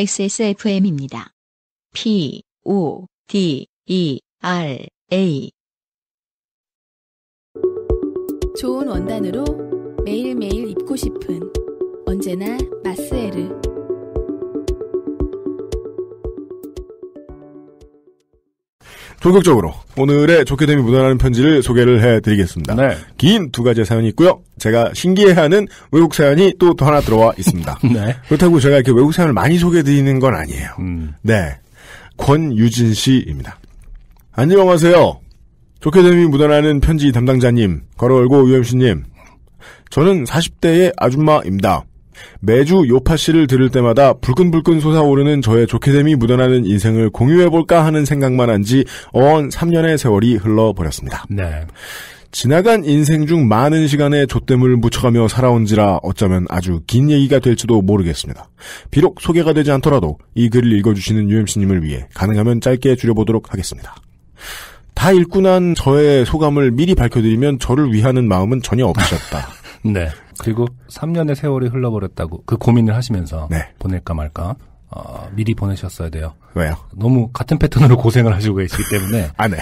XSFM입니다. P, O, D, E, R, A. 좋은 원단으로 매일매일 입고 싶은 언제나 마스 본격적으로 오늘의 좋게 됨이 묻어나는 편지를 소개를 해드리겠습니다. 네. 긴 두 가지의 사연이 있고요. 제가 신기해하는 외국 사연이 또더 하나 들어와 있습니다. 네. 그렇다고 제가 이렇게 외국 사연을 많이 소개해드리는 건 아니에요. 음. 네. 권유진 씨입니다. 안녕하세요. 좋게 됨이 묻어나는 편지 담당자님, 걸어올고 UMC님. 저는 40대의 아줌마입니다. 매주 요파 씨를 들을 때마다 불끈불끈 솟아오르는 저의 좋게 됨이 묻어나는 인생을 공유해볼까 하는 생각만 한 지 어언 3년의 세월이 흘러버렸습니다. 네. 지나간 인생 중 많은 시간에 좆됨을 묻혀가며 살아온지라 어쩌면 아주 긴 얘기가 될지도 모르겠습니다. 비록 소개가 되지 않더라도 이 글을 읽어주시는 UMC님을 위해 가능하면 짧게 줄여보도록 하겠습니다. 다 읽고 난 저의 소감을 미리 밝혀드리면 저를 위하는 마음은 전혀 없으셨다. 네. 그리고 3년의 세월이 흘러버렸다고 그 고민을 하시면서 네. 보낼까 말까 어, 미리 보내셨어야 돼요. 왜요? 너무 같은 패턴으로 고생을 하시고 계시기 때문에 아, 네.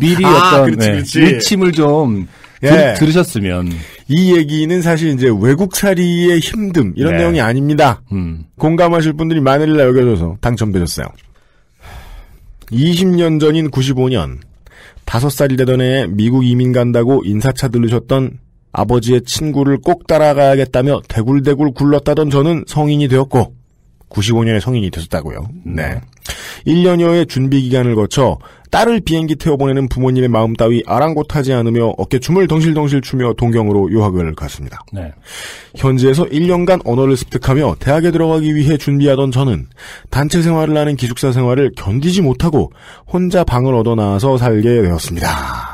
미리 아, 어떤 그렇지, 네, 그렇지. 일침을 좀 예. 들, 으셨으면 이 얘기는 사실 이제 외국살이의 힘듦, 이런 네. 내용이 아닙니다. 음, 공감하실 분들이 많으리라 여겨져서 당첨되셨어요. 20년 전인 95년, 5살이 되던 해에 미국 이민 간다고 인사차 들르셨던 아버지의 친구를 꼭 따라가야겠다며 대굴대굴 굴렀다던 저는 성인이 되었고, 95년에 성인이 되셨다고요. 네. 1년여의 준비 기간을 거쳐 딸을 비행기 태워보내는 부모님의 마음 따위 아랑곳하지 않으며 어깨춤을 덩실덩실 추며 동경으로 유학을 갔습니다. 네. 현지에서 1년간 언어를 습득하며 대학에 들어가기 위해 준비하던 저는 단체 생활을 하는 기숙사 생활을 견디지 못하고 혼자 방을 얻어 나와서 살게 되었습니다.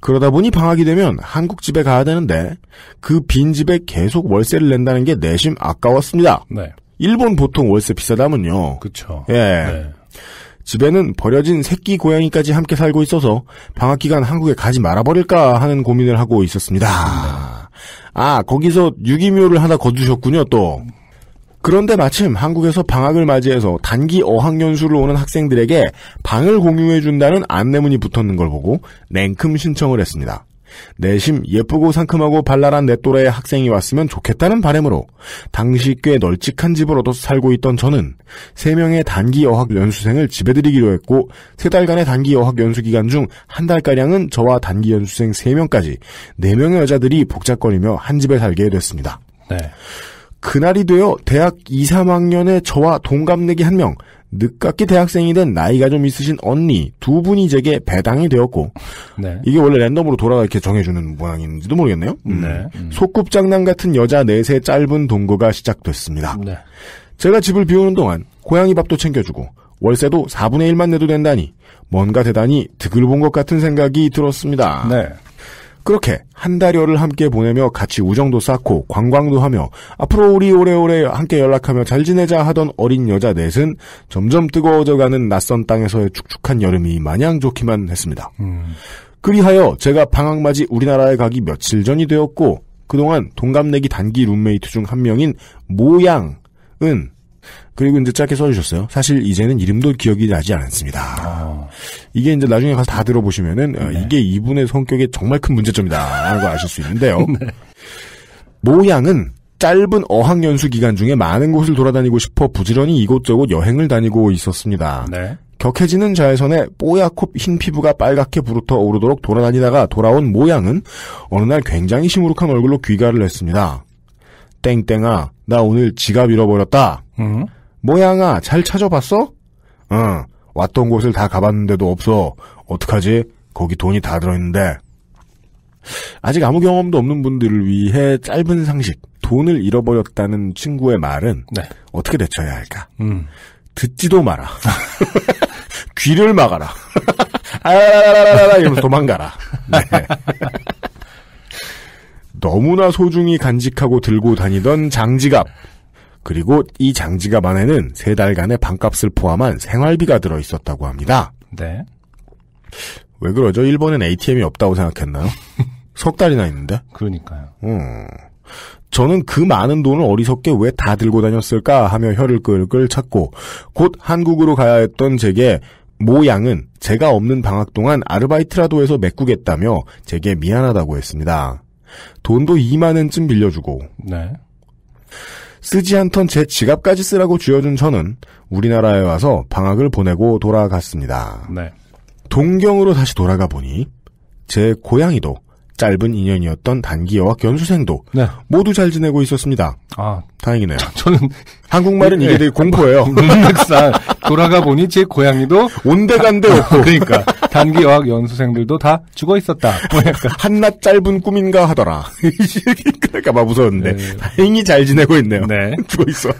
그러다 보니 방학이 되면 한국 집에 가야 되는데 그 빈 집에 계속 월세를 낸다는 게 내심 아까웠습니다. 네. 일본 보통 월세 비싸다면요. 그쵸. 예. 네. 집에는 버려진 새끼 고양이까지 함께 살고 있어서 방학 기간 한국에 가지 말아버릴까 하는 고민을 하고 있었습니다. 아, 거기서 유기묘를 하나 거두셨군요, 또. 그런데 마침 한국에서 방학을 맞이해서 단기 어학연수를 오는 학생들에게 방을 공유해준다는 안내문이 붙었는 걸 보고 냉큼 신청을 했습니다. 내심 예쁘고 상큼하고 발랄한 내 또래의 학생이 왔으면 좋겠다는 바람으로 당시 꽤 널찍한 얻어서 살고 있던 저는 세명의 단기 어학 연수생을 집에 들이기로 했고 세 달간의 단기 어학 연수 기간 중 한 달가량은 저와 단기 연수생 세명까지네명의 여자들이 복잡거리며 한 집에 살게 됐습니다. 네. 그날이 되어 대학 2, 3학년의 저와 동갑내기 한 명, 늦깎이 대학생이 된 나이가 좀 있으신 언니 두 분이 제게 배당이 되었고 네. 이게 원래 랜덤으로 돌아가 이렇게 정해주는 모양인지도 모르겠네요. 음. 네. 음. 소꿉장난 같은 여자 넷의 짧은 동거가 시작됐습니다. 네. 제가 집을 비우는 동안 고양이 밥도 챙겨주고 월세도 4분의 1만 내도 된다니 뭔가 대단히 득을 본 것 같은 생각이 들었습니다. 네. 그렇게 한 달여를 함께 보내며 같이 우정도 쌓고 관광도 하며 앞으로 우리 오래오래 함께 연락하며 잘 지내자 하던 어린 여자 넷은 점점 뜨거워져가는 낯선 땅에서의 축축한 여름이 마냥 좋기만 했습니다. 음. 그리하여 제가 방학맞이 우리나라에 가기 며칠 전이 되었고 그동안 동갑내기 단기 룸메이트 중 한 명인 모양은 그리고 이제 짧게 써주셨어요. 사실 이제는 이름도 기억이 나지 않습니다. 어, 이게 이제 나중에 가서 다 들어보시면은 어, 네. 이게 이분의 성격에 정말 큰 문제점이다라는 걸 아실 수 있는데요. 모양은 짧은 어학 연수 기간 중에 많은 곳을 돌아다니고 싶어 부지런히 이곳저곳 여행을 다니고 있었습니다. 네. 격해지는 자외선에 뽀얗고 흰 피부가 빨갛게 부르터 오르도록 돌아다니다가 돌아온 모양은 어느 날 굉장히 시무룩한 얼굴로 귀가를 했습니다. 땡땡아, 나 오늘 지갑 잃어버렸다. 음. 모양아, 잘 찾아봤어? 응, 왔던 곳을 다 가봤는데도 없어. 어떡하지? 거기 돈이 다 들어있는데. 아직 아무 경험도 없는 분들을 위해 짧은 상식, 돈을 잃어버렸다는 친구의 말은 네. 어떻게 대처해야 할까? 음. 듣지도 마라. 귀를 막아라. 아라라라라라 이러면서 도망가라. 네. 너무나 소중히 간직하고 들고 다니던 장지갑. 그리고 이 장지갑 안에는 세 달간의 방값을 포함한 생활비가 들어 있었다고 합니다. 네. 왜 그러죠? 일본엔 ATM이 없다고 생각했나요? 석 달이나 있는데? 그러니까요. 음. 저는 그 많은 돈을 어리석게 왜 다 들고 다녔을까 하며 혀를 끌끌 찾고 곧 한국으로 가야 했던 제게 모 양은 제가 없는 방학 동안 아르바이트라도 해서 메꾸겠다며 제게 미안하다고 했습니다. 돈도 2만 원쯤 빌려주고 네. 쓰지 않던 제 지갑까지 쓰라고 쥐어준 저는 우리나라에 와서 방학을 보내고 돌아갔습니다. 네. 동경으로 다시 돌아가 보니 제 고양이도 짧은 인연이었던 단기 어학 연수생도 네. 모두 잘 지내고 있었습니다. 아, 다행이네요. 저 는 한국말은 예. 이게 되게 공포예요. 문맥상 돌아가 보니 제 고양이도 온데간데 없고 그러니까 단기 어학 연수생들도 다 죽어 있었다. 뭐 한낱 짧은 꿈인가 하더라. 그럴까봐 무서웠는데 네. 다행히 잘 지내고 있네요. 네. 죽어 있어.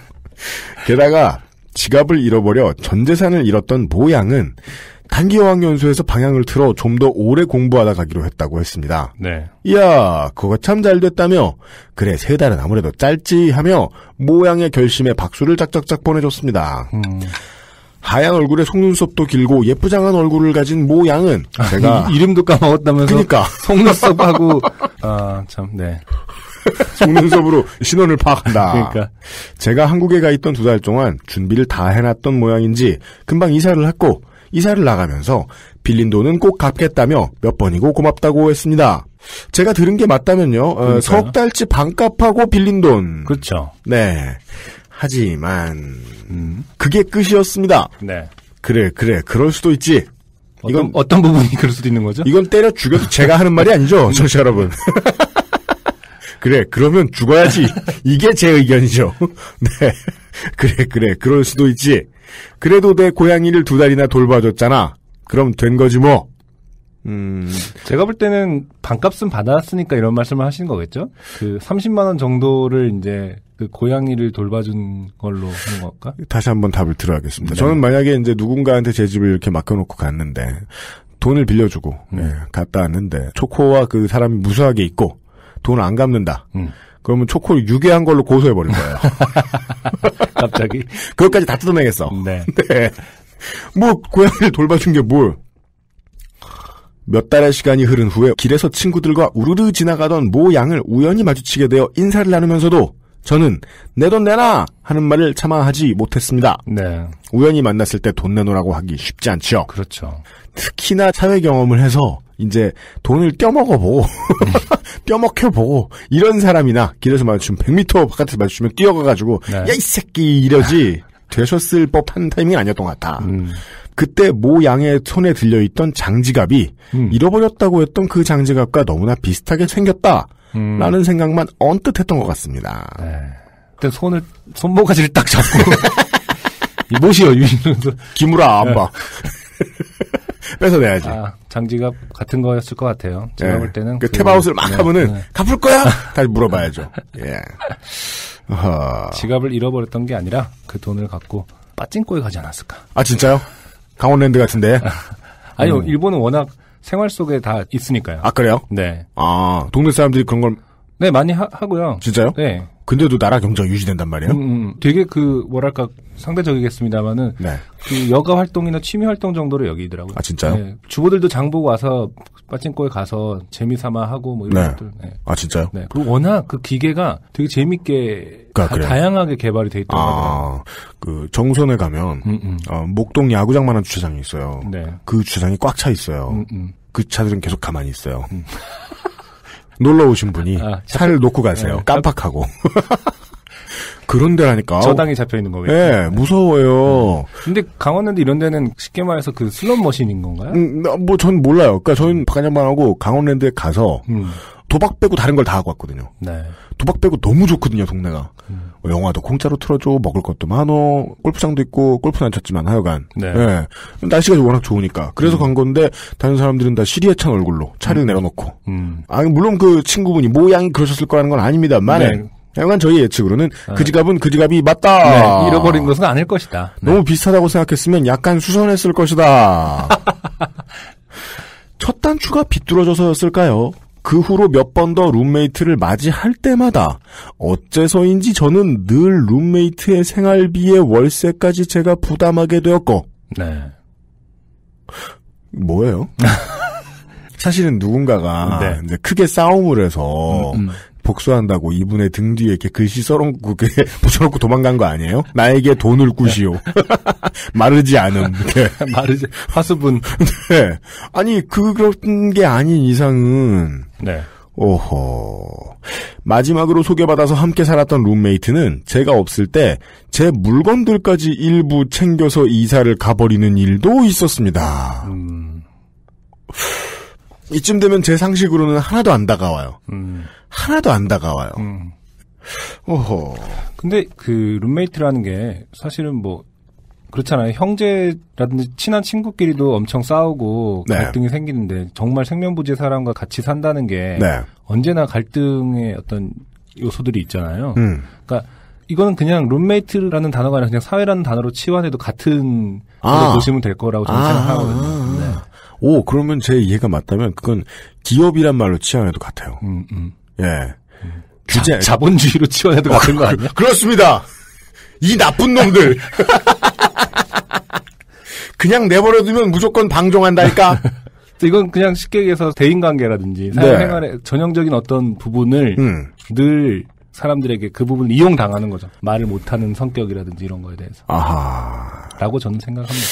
게다가 지갑을 잃어버려 전 재산을 잃었던 모양은 단기 어학 연수에서 방향을 틀어 좀 더 오래 공부하다 가기로 했다고 했습니다. 네. 이야, 그거 참 잘 됐다며. 그래, 세 달은 아무래도 짧지 하며 모양의 결심에 박수를 짝짝짝 보내줬습니다. 음. 하얀 얼굴에 속눈썹도 길고 예쁘장한 얼굴을 가진 모양은 제가 이, 이름도 까먹었다면서 그니까 속눈썹하고 아, 참 네. 속눈썹으로 신원을 파악한다. 그러니까 제가 한국에 가 있던 두 달 동안 준비를 다 해놨던 모양인지 금방 이사를 했고 이사를 나가면서 빌린 돈은 꼭 갚겠다며 몇 번이고 고맙다고 했습니다. 제가 들은 게 맞다면요. 어. 석 달치 반값하고 빌린 돈. 그렇죠. 네. 하지만 음. 그게 끝이었습니다. 네. 그래 그래 그럴 수도 있지. 어떤 이건- 어떤 부분이 그럴 수도 있는 거죠? 이건 때려 죽여도 제가 하는 말이 아니죠, 청취자 여러분. 그래, 그러면 죽어야지. 이게 제 의견이죠. 네. 그래, 그래, 그럴 수도 있지. 그래도 내 고양이를 두 달이나 돌봐줬잖아. 그럼 된 거지 뭐. 음, 제가 볼 때는 반값은 받았으니까 이런 말씀을 하시는 거겠죠? 그 30만 원 정도를 이제 그 고양이를 돌봐준 걸로 하는 걸까? 다시 한번 답을 들어야겠습니다. 네. 저는 만약에 이제 누군가한테 제 집을 이렇게 맡겨놓고 갔는데, 돈을 빌려주고, 음. 네, 갔다 왔는데, 초코와 그 사람이 무수하게 있고, 돈을 안 갚는다. 음. 그러면 초코를 유괴한 걸로 고소해 버릴 거예요. 갑자기. 그것까지 다 뜯어내겠어. 네. 네. 뭐 고양이를 돌봐준 게 뭘? 몇 달의 시간이 흐른 후에 길에서 친구들과 우르르 지나가던 모 양을 우연히 마주치게 되어 인사를 나누면서도 저는 내 돈 내놔 하는 말을 차마 하지 못했습니다. 네. 우연히 만났을 때 돈 내놓으라고 하기 쉽지 않죠. 그렇죠. 특히나 사회 경험을 해서 이제 돈을 떼먹어보고 떼먹혀보고 이런 사람이나 길에서 마주치면 100m 바깥에서 마주치면 뛰어가가지고 네. 야이 새끼 이러지 되셨을 법한 타이밍이 아니었던 것 같아. 음. 그때 모 양의 손에 들려있던 장지갑이 음. 잃어버렸다고 했던 그 장지갑과 너무나 비슷하게 생겼다. 음. 라는 생각만 언뜻 했던 것 같습니다. 네. 그때 손을 손모가지를 딱 잡고 이 못이요 이러면서 기무라 안 봐. 뺏어내야지. 아, 장지갑 같은 거였을 것 같아요. 제가 예. 볼 때는 그 그- 탭아웃을 막 네, 하면은 네. 갚을 거야? 다시 물어봐야죠. 예. 어허. 지갑을 잃어버렸던 게 아니라 그 돈을 갖고 빠찡코에 가지 않았을까? 아 진짜요? 강원랜드 같은데? 아니요, 음. 일본은 워낙 생활 속에 다 있으니까요. 아 그래요? 네. 아 동네 사람들이 그런 걸 네, 많이 하, 하고요. 진짜요? 네. 근데도 나라 경제가 유지된단 말이에요? 음, 음, 되게 그, 뭐랄까, 상대적이겠습니다만은, 네. 그 여가 활동이나 취미 활동 정도로 여기더라고요. 아 진짜요? 네. 주부들도 장 보고 와서 빠찡코에 가서 재미삼아 하고 뭐 이런 네. 것들. 네. 아 진짜요? 네. 그리고 워낙 그 기계가 되게 재밌게 아, 다? 다양하게 개발이 돼 있더라고요. 아, 그 정선에 가면 음, 음. 어, 목동 야구장만한 주차장이 있어요. 네. 그 주차장이 꽉 차 있어요. 음, 음. 그 차들은 계속 가만히 있어요. 놀러 오신 분이 아, 차를 놓고 가세요. 네. 깜빡하고. 그런 데라니까. 저당이 잡혀 있는 거겠죠. 예, 무서워요. 근데 강원랜드 이런 데는 쉽게 말해서 그 슬롯 머신인 건가요? 음, 뭐, 전 몰라요. 그니까, 저는 박한양반하고 강원랜드에 가서, 음. 도박 빼고 다른 걸 다 하고 왔거든요. 네. 도박 빼고 너무 좋거든요, 동네가. 음. 뭐 영화도 공짜로 틀어줘, 먹을 것도 많어, 골프장도 있고, 골프는 안 쳤지만 하여간. 네. 예. 날씨가 워낙 좋으니까. 그래서 간 건데, 다른 사람들은 다 시름에 찬 얼굴로 차를 내려놓고. 음. 아, 물론 그 친구분이 모양이 그러셨을 거라는 건 아닙니다만, 네. 하여간 저희 예측으로는 아. 그 지갑은 그 지갑이 맞다. 네, 잃어버린 것은 아닐 것이다. 네. 너무 비슷하다고 생각했으면 약간 수선했을 것이다. 첫 단추가 비뚤어져서였을까요? 그 후로 몇 번 더 룸메이트를 맞이할 때마다 어째서인지 저는 늘 룸메이트의 생활비에 월세까지 제가 부담하게 되었고 네. 뭐예요? 사실은 누군가가 네. 이제 크게 싸움을 해서 음, 음. 복수한다고 이분의 등 뒤에 이렇게 글씨 써놓고 그 붙여놓고 도망간 거 아니에요? 나에게 돈을 꾸시오. 마르지 않음. 마르지 화수분. 네. 아니 그런 게 아닌 이상은 네. 오호. 마지막으로 소개받아서 함께 살았던 룸메이트는 제가 없을 때 제 물건들까지 일부 챙겨서 이사를 가버리는 일도 있었습니다. 음. 이쯤 되면 제 상식으로는 하나도 안 다가와요. 음. 하나도 안 다가와요. 음. 오호. 근데 그 룸메이트라는 게 사실은 뭐 그렇잖아요. 형제라든지 친한 친구끼리도 엄청 싸우고 네. 갈등이 생기는데 정말 생면부지의 사람과 같이 산다는 게 네. 언제나 갈등의 어떤 요소들이 있잖아요. 음. 그러니까 이거는 그냥 룸메이트라는 단어가 아니라 그냥 사회라는 단어로 치환해도 같은 아. 보시면 될 거라고 저는 아. 생각하거든요. 네. 오, 그러면 제 이해가 맞다면 그건 기업이란 말로 치환해도 같아요. 음, 음. 예. 자, 주제- 자 본주의로 치환해도 같은 거 아니야? 그렇습니다. 이 나쁜 놈들. 그냥 내버려두면 무조건 방종한다니까. 이건 그냥 쉽게 얘기해서 대인관계라든지 네. 사회생활의 전형적인 어떤 부분을 음. 늘 사람들에게 그 부분을 이용당하는 거죠. 말을 못하는 성격이라든지 이런 거에 대해서. 아하. 라고 저는 생각합니다.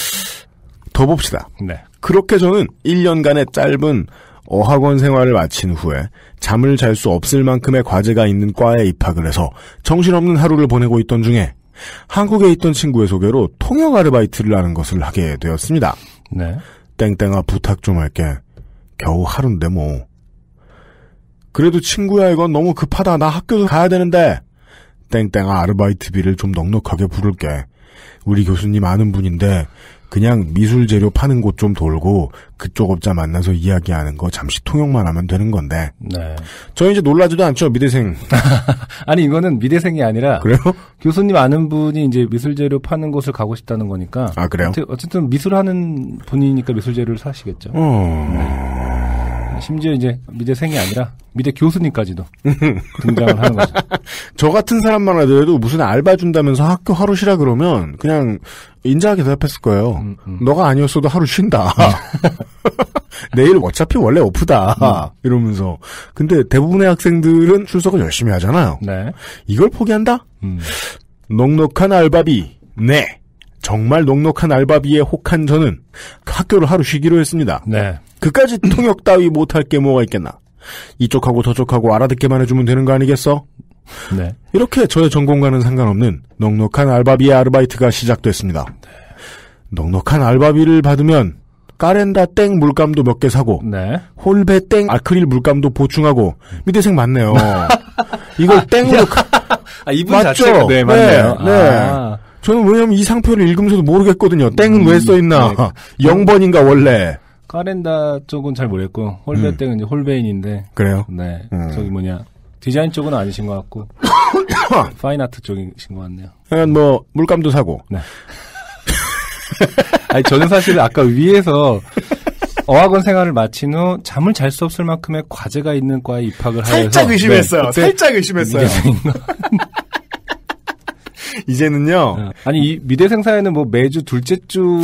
더 봅시다. 네. 그렇게 저는 1년간의 짧은 어학원 생활을 마친 후에 잠을 잘 수 없을 만큼의 과제가 있는 과에 입학을 해서 정신없는 하루를 보내고 있던 중에 한국에 있던 친구의 소개로 통역 아르바이트를 하는 것을 하게 되었습니다. 네. 땡땡아 부탁 좀 할게. 겨우 하루인데 뭐. 그래도 친구야 이건 너무 급하다. 나 학교도 가야 되는데. 땡땡아 아르바이트비를 좀 넉넉하게 부를게. 우리 교수님 아는 분인데 그냥 미술 재료 파는 곳 좀 돌고 그쪽 업자 만나서 이야기하는 거 잠시 통역만 하면 되는 건데. 네. 저 이제 놀라지도 않죠 미대생. 아니, 이거는 미대생이 아니라 그래요? 교수님 아는 분이 이제 미술 재료 파는 곳을 가고 싶다는 거니까. 아 그래요? 어쨌든- 미술하는 분이니까 미술 재료를 사시겠죠. 어... 심지어 이제 미대생이 아니라 미대 교수님까지도 등장을 하는 거죠. 저 같은 사람만 하더라도 무슨 알바 준다면서 학교 하루 쉬라 그러면 그냥 인자하게 대답했을 거예요. 음, 음. 너가 아니었어도 하루 쉰다. 내일 어차피 원래 오프다. 음. 이러면서. 근데 대부분의 학생들은 출석을 열심히 하잖아요. 네. 이걸 포기한다? 음. 넉넉한 알바비. 네. 정말 넉넉한 알바비에 혹한 저는 학교를 하루 쉬기로 했습니다. 네. 그까지 통역 따위 못할 게 뭐가 있겠나. 이쪽하고 저쪽하고 알아듣게만 해주면 되는 거 아니겠어? 네. 이렇게 저의 전공과는 상관없는 넉넉한 알바비의 아르바이트가 시작됐습니다. 넉넉한 알바비를 받으면 까렌다 땡 물감도 몇 개 사고 네. 홀베 땡 아크릴 물감도 보충하고 미대생 맞네요. 이걸 땡으로 가- 아, 이분 맞죠? 자체가 네, 맞네요. 네, 네. 아, 저는 왜냐면 이 상표를 읽으면서도 모르겠거든요. 땡은 왜 써있나? 네. 0번인가 원래. 까렌다 쪽은 잘 모르겠고 홀베 음. 땡은 이제 홀베인인데 그래요? 네. 음. 저기 뭐냐. 디자인 쪽은 아니신 것 같고 파인아트 쪽이신 것 같네요. 그냥 뭐 물감도 사고 아니 저는 사실 아까 위에서 어학원 생활을 마친 후 잠을 잘 수 없을 만큼의 과제가 있는 과에 입학을 하여서 살짝 의심했어요. 네, 살짝 의심했어요. 이제는요. 어. 아니 이 미대생 사회는 뭐 매주 둘째 주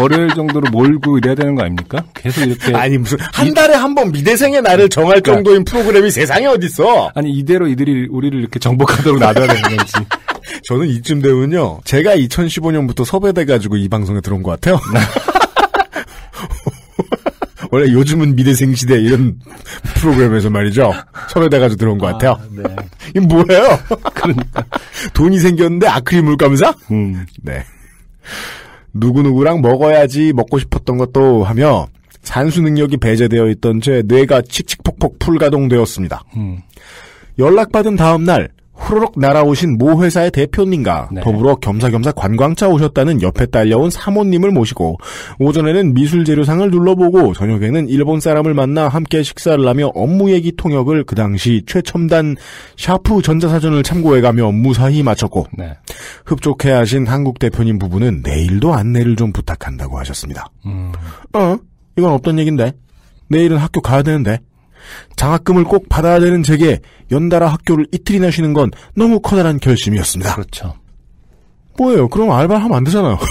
월요일 정도로 몰고 이래야 되는 거 아닙니까? 계속 이렇게 아니 무슨 한 달에 한 번 미대생의 날을 정할 그러니까. 정도인 프로그램이 세상에 어딨어? 아니 이대로 이들이 우리를 이렇게 정복하도록 놔둬야 되는 건지. 저는 이쯤 되면요. 제가 2015년부터 섭외돼가지고 이 방송에 들어온 것 같아요. 원래 요즘은 미대생 시대 이런 프로그램에서 말이죠. 섭외돼가지고 들어온 것 같아요. 네. 이게 뭐예요? 그러니까 돈이 생겼는데 아크릴 물감사? 음. 네. 누구누구랑 먹어야지 먹고 싶었던 것도 하며 산수 능력이 배제되어 있던 제 뇌가 칙칙폭폭 풀가동되었습니다. 음. 연락받은 다음 날 후루룩 날아오신 모 회사의 대표님과 네. 더불어 겸사겸사 관광차 오셨다는 옆에 딸려온 사모님을 모시고 오전에는 미술 재료상을 둘러보고 저녁에는 일본 사람을 만나 함께 식사를 하며 업무 얘기 통역을 그 당시 최첨단 샤프 전자사전을 참고해가며 무사히 마쳤고 네. 흡족해 하신 한국 대표님 부부는 내일도 안내를 좀 부탁한다고 하셨습니다. 음. 어? 이건 없던 얘긴데. 내일은 학교 가야 되는데. 장학금을 꼭 받아야 되는 제게 연달아 학교를 이틀이나 쉬는 건 너무 커다란 결심이었습니다. 그렇죠. 뭐예요? 그럼 알바하면 안 되잖아요.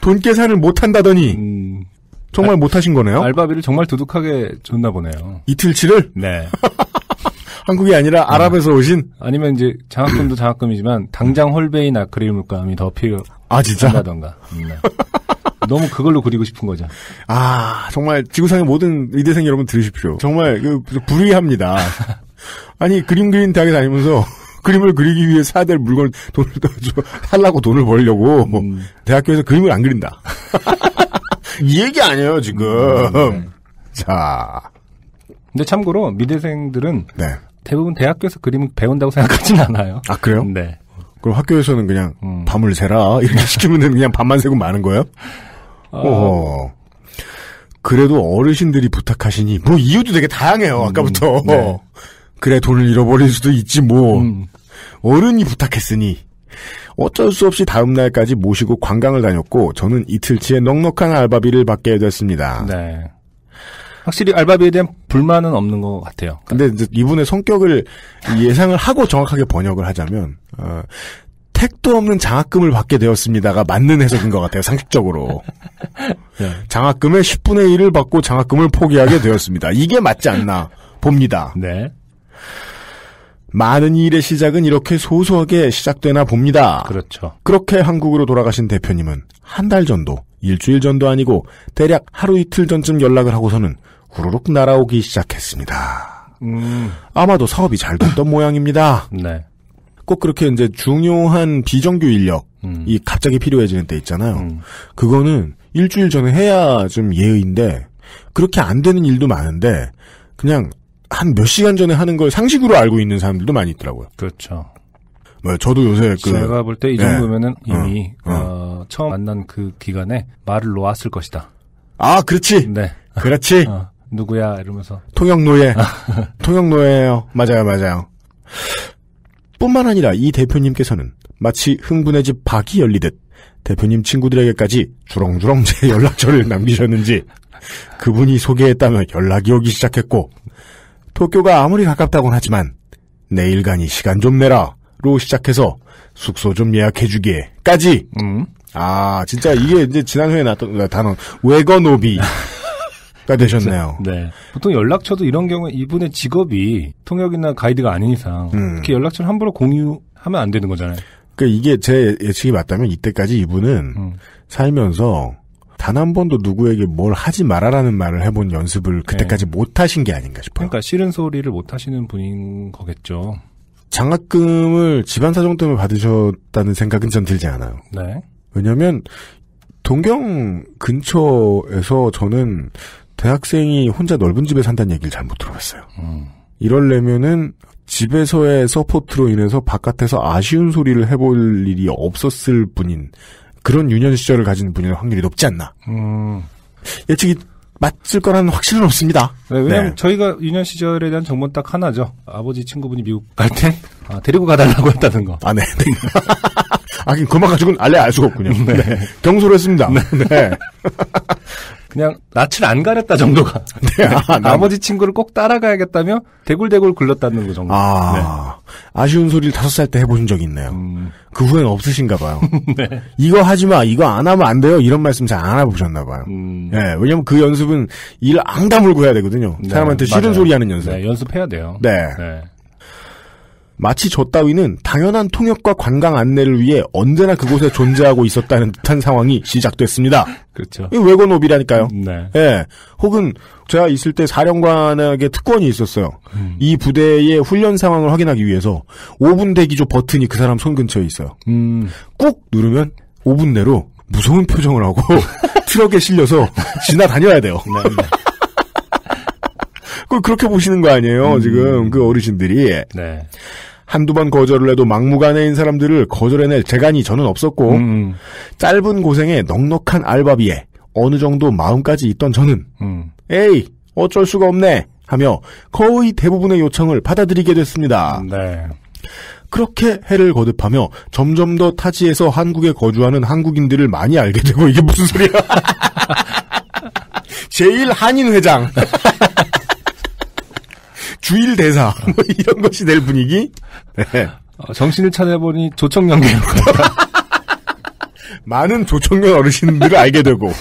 돈 계산을 못 한다더니 음. 정말 못하신 거네요. 알바비를 정말 두둑하게 줬나 보네요. 이틀치를 네. 한국이 아니라 아랍에서 오신 아니면 이제 장학금도 장학금이지만 당장 홀베인 아크릴 물감이 더아 진짜 필요하다던가. 음, 네. 너무 그걸로 그리고 싶은 거죠. 아 정말 지구상의 모든 의대생 여러분 들으십시오. 정말 그 불의합니다. 아니 그림 그린 대학에 다니면서 그림을 그리기 위해 사야 될 물건 돈을 더 하려고 돈을 벌려고 음. 대학교에서 그림을 안 그린다. 이 얘기 아니에요 지금. 네. 자, 근데 참고로 미대생들은 네. 대부분 대학교에서 그림을 배운다고 생각하진 않아요. 아 그래요? 네. 그럼 학교에서는 그냥 음. 밤을 새라 이렇게 시키면 그냥 밤만 새고 마는 거예요? 어, 어. 그래도 어르신들이 부탁하시니 뭐 이유도 되게 다양해요 아까부터. 네. 그래 돈을 잃어버릴 수도 있지 뭐 음, 어른이 부탁했으니 어쩔 수 없이 다음 날까지 모시고 관광을 다녔고 저는 이틀치의 넉넉한 알바비를 받게 됐습니다. 네. 확실히 알바비에 대한 불만은 없는 것 같아요. 근데 이제 이분의 성격을 예상을 하고 정확하게 번역을 하자면 어, 택도 없는 장학금을 받게 되었습니다가 맞는 해석인 것 같아요 상식적으로 네. 장학금의 10분의 1을 받고 장학금을 포기하게 되었습니다 이게 맞지 않나 봅니다 네. 많은 일의 시작은 이렇게 소소하게 시작되나 봅니다 그렇죠. 그렇게 한국으로 돌아가신 대표님은 한 달 전도 일주일 전도 아니고 대략 하루 이틀 전쯤 연락을 하고서는 후루룩 날아오기 시작했습니다 음, 아마도 사업이 잘 됐던 모양입니다 네. 꼭 그렇게 이제 중요한 비정규 인력이 음, 갑자기 필요해지는 때 있잖아요. 음, 그거는 일주일 전에 해야 좀 예의인데 그렇게 안 되는 일도 많은데 그냥 한 몇 시간 전에 하는 걸 상식으로 알고 있는 사람들도 많이 있더라고요. 그렇죠. 뭐 저도 요새 그 제가 볼 때이 네. 정도면은 이미 어, 어, 처음 만난 그 기간에 말을 놓았을 것이다. 아 그렇지 네. 그렇지 어, 누구야? 이러면서. 통역 노예. 통역 노예예요. 맞아요 맞아요. 뿐만 아니라 이 대표님께서는 마치 흥분의 집 박이 열리듯 대표님 친구들에게까지 주렁주렁 제 연락처를 남기셨는지 그분이 소개했다며 연락이 오기 시작했고 도쿄가 아무리 가깝다곤 하지만 내일 가니 시간 좀 내라로 시작해서 숙소 좀 예약해주기에까지. 음, 아 진짜 이게 이제 지난 회에 나왔던 단어 외거노비 가 되셨네요. 네. 보통 연락처도 이런 경우에 이분의 직업이 통역이나 가이드가 아닌 이상 음. 이렇게 연락처를 함부로 공유하면 안 되는 거잖아요. 그 이게 제 예측이 맞다면 이때까지 이분은 음. 살면서 단 한 번도 누구에게 뭘 하지 말아라는 말을 해본 연습을 그때까지 못 하신 게 아닌가 싶어요. 그러니까 싫은 소리를 못 하시는 분인 거겠죠. 장학금을 집안 사정 때문에 받으셨다는 생각은 전 들지 않아요. 네. 왜냐면 동경 근처에서 저는 대학생이 혼자 넓은 집에 산다는 얘기를 잘못 들어봤어요. 음. 이럴려면은 집에서의 support로 인해서 바깥에서 아쉬운 소리를 해볼 일이 없었을 분인 그런 유년 시절을 가진 분일 확률이 높지 않나. 음. 예측이 맞을 거라는 확신은 없습니다. 네, 왜냐면 네. 저희가 유년 시절에 대한 정보는 딱 하나죠. 아버지 친구분이 미국 갈 때, 아, 데리고 가달라고 했다는 거. 아, 네. 네. 아, 그만 가지고는 알래 알 수가 없군요. 네. 경솔했습니다. 네. 그냥 낯을 안 가렸다 정도가. 네. 아, 나- 아버지 친구를 꼭 따라가야겠다며 대굴대굴 굴렀다는 거 정도. 아, 아쉬운 소리를 다섯 살 때 해보신 적이 있네요. 음, 그 후에는 없으신가 봐요. 네. 이거 하지 마, 이거 안 하면 안 돼요. 이런 말씀 잘 안 해보셨나 봐요. 음. 예, 왜냐면 그 연습은 일을 앙다물고 해야 되거든요. 네, 사람한테 싫은. 소리 하는 연습. 네, 연습해야 돼요. 네. 네. 마치 저 따위는 당연한 통역과 관광 안내를 위해 언제나 그곳에 존재하고 있었다는 듯한 상황이 시작됐습니다. 그렇죠. 이 외건오비라니까요. 네. 예. 혹은 제가 있을 때 사령관에게 특권이 있었어요. 음. 이 부대의 훈련 상황을 확인하기 위해서 5분 대기조 버튼이 그 사람 손 근처에 있어요. 음, 꾹 누르면 5분 내로 무서운 표정을 하고 트럭에 실려서 지나다녀야 돼요. 네, 네. 그걸 그렇게 보시는 거 아니에요, 음. 지금 그 어르신들이. 네. 한두 번 거절을 해도 막무가내인 사람들을 거절해낼 재간이 저는 없었고 음, 짧은 고생에 넉넉한 알바비에 어느 정도 마음까지 있던 저는 음. 에이 어쩔 수가 없네 하며 거의 대부분의 요청을 받아들이게 됐습니다. 네. 그렇게 해를 거듭하며 점점 더 타지에서 한국에 거주하는 한국인들을 많이 알게 되고 이게 무슨 소리야? 제일 한인 회장, 주일 대사 뭐 이런 것이 될 분위기. 네. 어, 정신을 차려보니 조청연계였고. 많은 조청년 어르신들을 알게 되고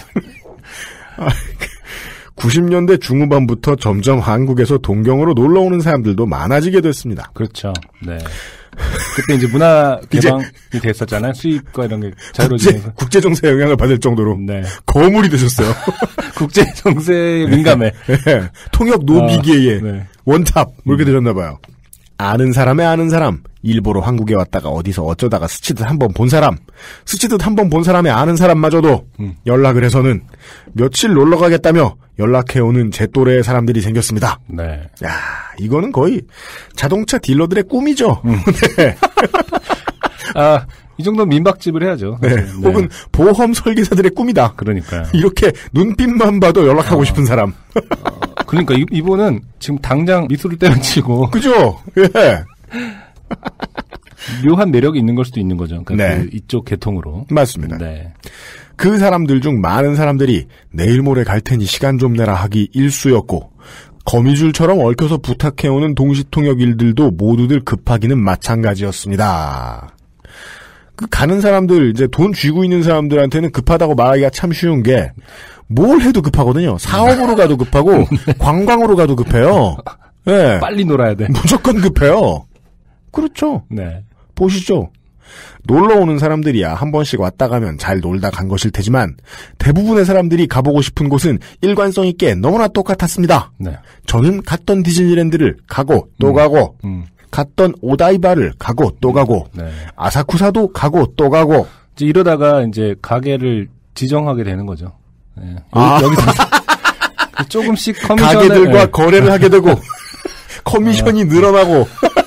90년대 중후반부터 점점 한국에서 동경으로 놀러 오는 사람들도 많아지게 됐습니다. 그렇죠. 네. 그때 이제 문화 개방이 됐었잖아요. 수입과 이런 게 국제, 자유로워지면서. 국제 정세에 영향을 받을 정도로 네. 거물이 되셨어요. 국제 정세에 민감해. 예. 통역 노비기에 아, 네. one top 뭐 이렇게 되셨나봐요. 아는 사람의 아는 사람 일부러 한국에 왔다가 어디서 어쩌다가 스치듯 한 번 본 사람 스치듯 한 번 본 사람의 아는 사람마저도 음. 연락을 해서는 며칠 놀러 가겠다며 연락해오는 제 또래의 사람들이 생겼습니다. 네. 야 이거는 거의 자동차 딜러들의 꿈이죠. 음. 네. 아, 이 정도 민박집을 해야죠. 네. 네. 혹은 보험 설계사들의 꿈이다. 그러니까요. 이렇게 눈빛만 봐도 연락하고 싶은 사람. 그러니까 이, 이분은 지금 당장 미소를 때려치고 그죠? 예. 묘한 매력이 있는 걸 수도 있는 거죠. 그러니까 네. 그 이쪽 계통으로. 맞습니다. 네. 그 사람들 중 많은 사람들이 내일 모레 갈 테니 시간 좀 내라 하기 일쑤였고 거미줄처럼 얽혀서 부탁해오는 동시통역 일들도 모두들 급하기는 마찬가지였습니다. 그 가는 사람들 이제 돈 쥐고 있는 사람들한테는 급하다고 말하기가 참 쉬운 게 뭘 해도 급하거든요. 사업으로 가도 급하고 관광으로 가도 급해요. 예. 빨리 놀아야 돼. 무조건 급해요. 그렇죠. 네. 보시죠. 놀러 오는 사람들이야 한 번씩 왔다 가면 잘 놀다 간 것일 테지만 대부분의 사람들이 가보고 싶은 곳은 일관성 있게 너무나 똑같았습니다. 네. 저는 갔던 디즈니랜드를 가고 또 음. 가고 음. 갔던 오다이바를 가고 또 가고 네. 아사쿠사도 가고 또 가고 이제 이러다가 이제 가게를 지정하게 되는 거죠. 네. 여기, 아. 여기서 그 조금씩 커미션을 가게들과 네. 거래를 하게 되고 커미션이 늘어나고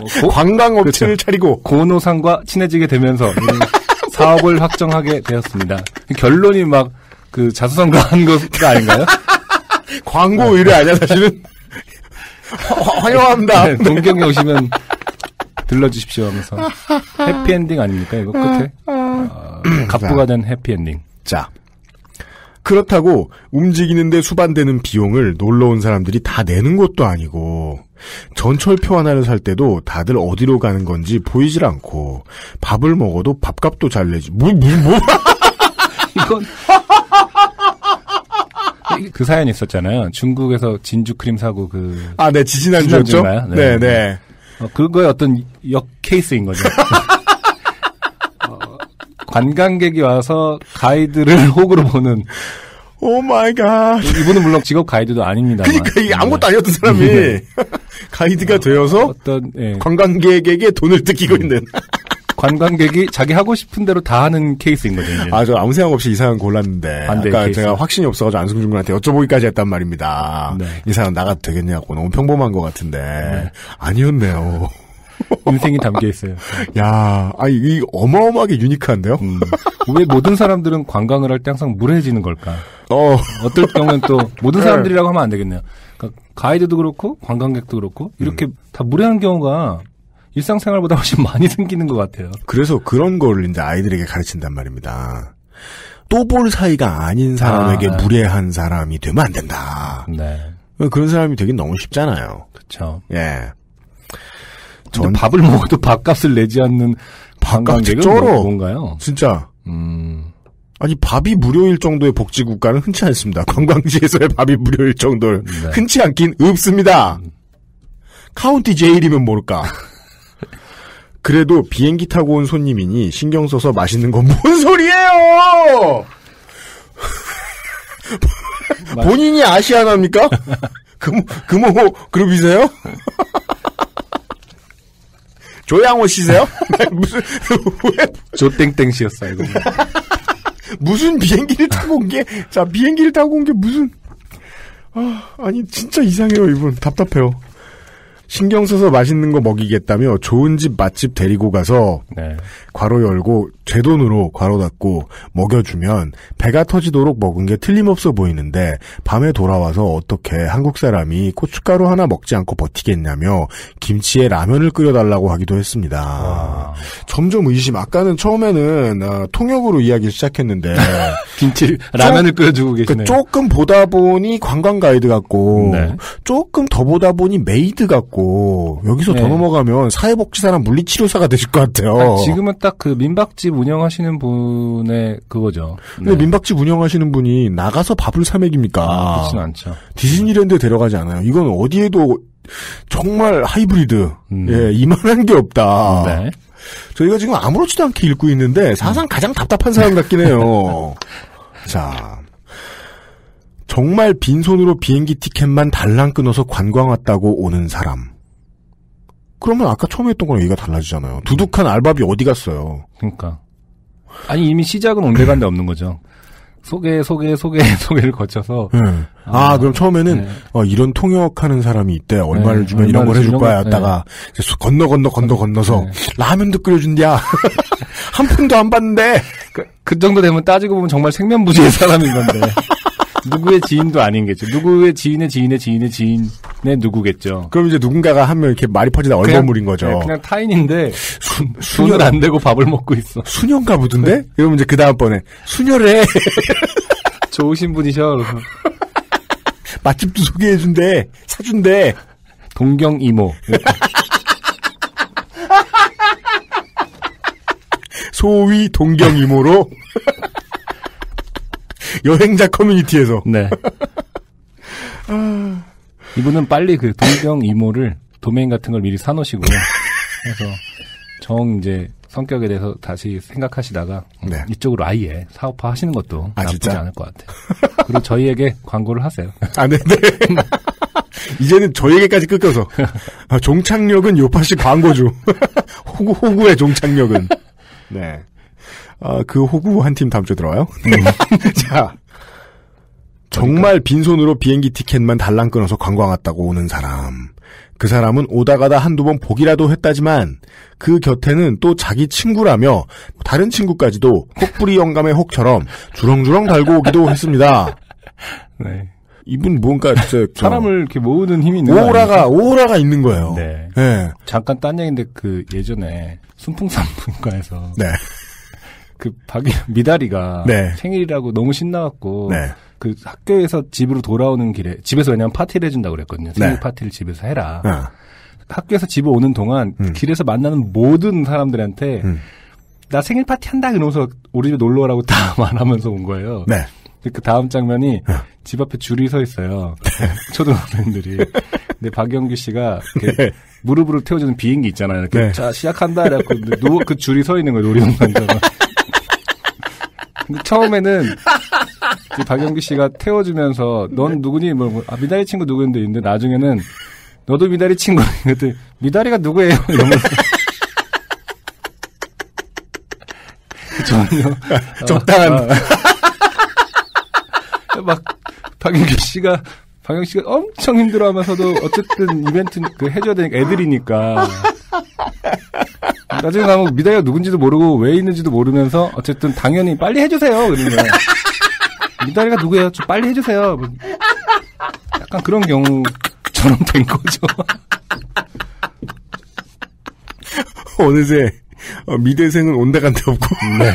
뭐 고, 관광업체를 차리고 고노상과 친해지게 되면서 사업을 확정하게 되었습니다. 결론이 막 그 자수성가한 거 아닌가요? 광고 의뢰 아니야 사실은 화- 환영합니다. 네, 동경에 오시면 들러주십시오 하면서 해피엔딩 아닙니까 이거 끝에 어, 갑부가 된 해피엔딩. 자. 그렇다고 움직이는데 수반되는 비용을 놀러 온 사람들이 다 내는 것도 아니고 전철표 하나를 살 때도 다들 어디로 가는 건지 보이질 않고 밥을 먹어도 밥값도 잘 내지 뭐뭐 뭐? 이건 그 사연이 있었잖아요. 중국에서 진주 크림 사고 그 아, 네 지지난주였죠. 지난주인가요? 네, 네. 네. 어, 그거의 어떤 역 케이스인 거죠. 어, 관광객이 와서 가이드를 호구로 보는 oh my God. 이분은 물론 직업 가이드도 아닙니다만. 그러니까 이게 아무것도 아니었던 사람이 네. 가이드가 되어서 어떤 예, 관광객에게 돈을 뜯기고 있는. 관광객이 자기 하고 싶은 대로 다 하는 케이스인 거죠. 아, 저 아무 생각 없이 이 사연 골랐는데. 아까 케이스. 제가 확신이 없어가지고 안승준 군한테 여쭤보기까지 했단 말입니다. 네. 이 사연 나가도 되겠냐고. 너무 평범한 것 같은데. 아니었네요. 인생이 담겨 있어요. 야, 아, 이 어마어마하게 유니크한데요? 음. 왜 모든 사람들은 관광을 할 때 항상 무례해지는 걸까? 어, 어떨 경우는 또 모든 네. 사람들이라고 하면 안 되겠네요. 그러니까 가이드도 그렇고 관광객도 그렇고 이렇게 음. 다 무례한 경우가 일상생활보다 훨씬 많이 생기는 것 같아요. 그래서 그런 거를 이제 아이들에게 가르친단 말입니다. 또 볼 사이가 아닌 사람에게 아. 무례한 사람이 되면 안 된다. 네, 그런 사람이 되긴 너무 쉽잖아요. 그렇죠. 예. 전 밥을 먹어도 밥값을 내지 않는 밥값이 쩔어. 뭐- 뭔가요? 진짜 음, 아니 밥이 무료일 정도의 복지 국가는 흔치 않습니다. 관광지에서의 밥이 무료일 정도를 네. 흔치 않긴 없습니다. 카운티 제일이면 모를까. 그래도 비행기 타고 온 손님이니 신경 써서 맛있는 건 뭔 소리예요? 맛- 본인이 아시아나입니까? 금호, 금호 그룹이세요? 조양호 씨세요? 무슨 왜 조땡땡 씨였어 이거. 무슨 비행기를 타고 온 게, 자, 비행기를 타고 온 게 무슨, 아, 아니, 진짜 이상해요, 이분. 답답해요. 신경 써서 맛있는 거 먹이겠다며 좋은 집 맛집 데리고 가서 네. 괄호 열고 제 돈으로 괄호 닫고 먹여주면 배가 터지도록 먹은 게 틀림없어 보이는데 밤에 돌아와서 어떻게 한국 사람이 고춧가루 하나 먹지 않고 버티겠냐며 김치에 라면을 끓여달라고 하기도 했습니다. 와. 점점 의심. 아까는 처음에는 어, 통역으로 이야기를 시작했는데 김치 라면을 끓여주고 계시네. 그 조금 보다 보니 관광 가이드 같고 네. 조금 더 보다 보니 메이드 같고 같고 여기서 더 네. 넘어가면 사회복지사나 물리치료사가 되실 것 같아요. 아니, 지금은 딱 그 민박집 운영하시는 분의 그거죠. 근데 네. 민박집 운영하시는 분이 나가서 밥을 사 먹입니까? 아, 그렇진 않죠. 디즈니랜드에 데려가지 않아요. 이건 어디에도 정말 하이브리드. 음. 예, 이만한 게 없다. 네. 저희가 지금 아무렇지도 않게 읽고 있는데 사상 가장 답답한 사람 같긴 해요. 자. 정말 빈손으로 비행기 티켓만 달랑 끊어서 관광 왔다고 오는 사람. 그러면 아까 처음에 했던 거랑 얘기가 달라지잖아요. 두둑한 알바비 어디 갔어요? 그러니까. 아니 이미 시작은 온데간데 없는 거죠. 소개, 소개, 소개, 소개를 거쳐서 예. 아, 아, 그럼 처음에는 네. 어, 이런 통역하는 사람이 있대. 얼마를 네, 주면 이런 걸 해줄 거야. 이제 수- 건너 건너 건너 건너서 네. 라면도 끓여준디야. 한 푼도 안 받는데. 그, 그 정도 되면 따지고 보면 정말 생면부지의 사람인 건데 누구의 지인도 아닌겠죠. 누구의 지인의 지인의 지인의 지인의 누구겠죠. 그럼 이제 누군가가 한명 이렇게 말이 퍼지다 얼버무린 거죠. 네, 그냥 타인인데 수녀 돈을 안 내고 밥을 먹고 있어. 수녀인가 보던데? 이러면 이제 그 다음번에 수녀래. 좋으신 분이셔. 그래서 맛집도 소개해준대. 사준대. 동경 이모. 소위 동경 이모로 여행자 커뮤니티에서 네. 이분은 빨리 그 동경 이모를 도메인 같은 걸 미리 사놓으시고 그래서 정 이제 성격에 대해서 다시 생각하시다가 음, 네. 이쪽으로 아예 사업화 하시는 것도 아, 나쁘지 진짜? 않을 것 같아요. 그리고 저희에게 광고를 하세요. 아, 네 네. 이제는 저에게까지 끄껴서. 아, 종착역은 요파시 광고주. 호구, 호구의 종착역은. 네. 아, 그 호구 한 팀 다음 주에 들어와요? 자. 정말 빈손으로 비행기 티켓만 달랑 끊어서 관광 왔다고 오는 사람. 그 사람은 오다 가다 한두 번 보기라도 했다지만 그 곁에는 또 자기 친구라며 다른 친구까지도 혹부리 영감의 혹처럼 주렁주렁 달고 오기도 했습니다. 네. 이분 뭔가 진짜 저- 사람을 이렇게 모으는 힘이 있는 거 오라가? 오라가 있는 거예요. 네. 네. 잠깐 딴 얘기인데 그 예전에 순풍산부인과에서 네. 그 박이 미다리가 네. 생일이라고 너무 신나갖고 네. 그 학교에서 집으로 돌아오는 길에 집에서 왜냐면 파티를 해준다고 그랬거든요. 생일 네. 파티를 집에서 해라. 아, 학교에서 집에 오는 동안 음. 길에서 만나는 모든 사람들한테 음. 나 생일 파티 한다 그러면서 우리 집에 놀러 오라고 다 말하면서 온 거예요. 네. 그 다음 장면이 어. 집 앞에 줄이 서 있어요. 초등학생들이. 근데 박영규 씨가 네. 무릎으로 태워주는 비행기 있잖아요. 이렇게 네. 자 시작한다. 그래갖고 누워 그 줄이 서 있는 거예요. 놀이동산처럼. 근데 처음에는 박영규 씨가 태워주면서 넌 누구니? 뭐, 뭐, 아, 미다리 친구 누구인데 있는데 나중에는 너도 미다리 친구. 그랬더니 미다리가 누구예요? 이러면서. 전혀. 적당한 어, 어. 막 박영규 씨가 박영규 씨가 엄청 힘들어 하면서도 어쨌든 이벤트 그 해줘야 되니까 애들이니까 나중에 가면 미다이가 누군지도 모르고 왜 있는지도 모르면서 어쨌든 당연히 빨리 해주세요 그러면 미다이가 누구예요? 좀 빨리 해주세요. 약간 그런 경우처럼 된 거죠. 어느새 어, 미대생은 온데간데 없고 네.